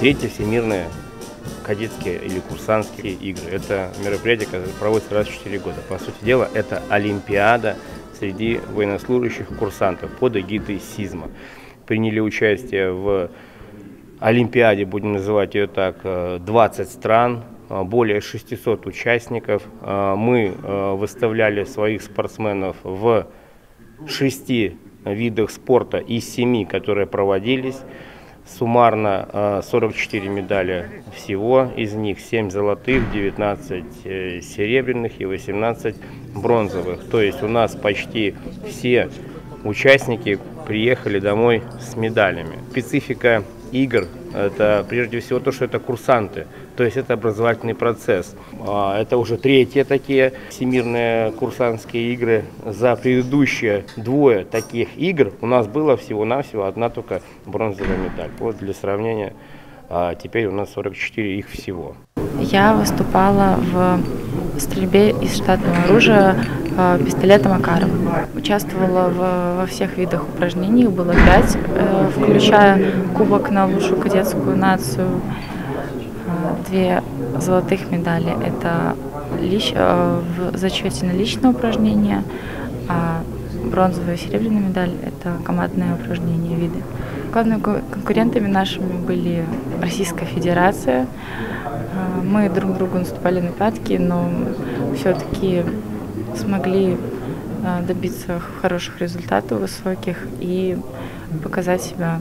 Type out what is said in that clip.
Третье всемирное кадетские или курсантские игры. Это мероприятие, которое проводится раз в 4 года. По сути дела, это Олимпиада среди военнослужащих курсантов под эгидой СИЗМа. Приняли участие в Олимпиаде, будем называть ее так, 20 стран, более 600 участников. Мы выставляли своих спортсменов в шести видах спорта из семи, которые проводились. Суммарно 44 медали всего, из них 7 золотых, 19 э, серебряных и 18 бронзовых. То есть у нас почти все участники приехали домой с медалями. Специфика игр – это прежде всего то, что это курсанты, то есть это образовательный процесс. А, это уже третьи такие всемирные курсантские игры. За предыдущие двое таких игр у нас было всего-навсего одна только бронзовая медаль. Вот для сравнения, а, теперь у нас 44 их всего. Я выступала в стрельбе из штатного оружия пистолета Макаров. Участвовала в, во всех видах упражнений, было пять, э, включая кубок на лучшую кадетскую нацию, э, две золотых медали. Это лич, в зачете на личное упражнение, а бронзовая и серебряная медаль – это командное упражнение виды. Главными конкурентами нашими были Российская Федерация, мы друг другу наступали на пятки, но все-таки смогли а, добиться хороших результатов высоких и показать себя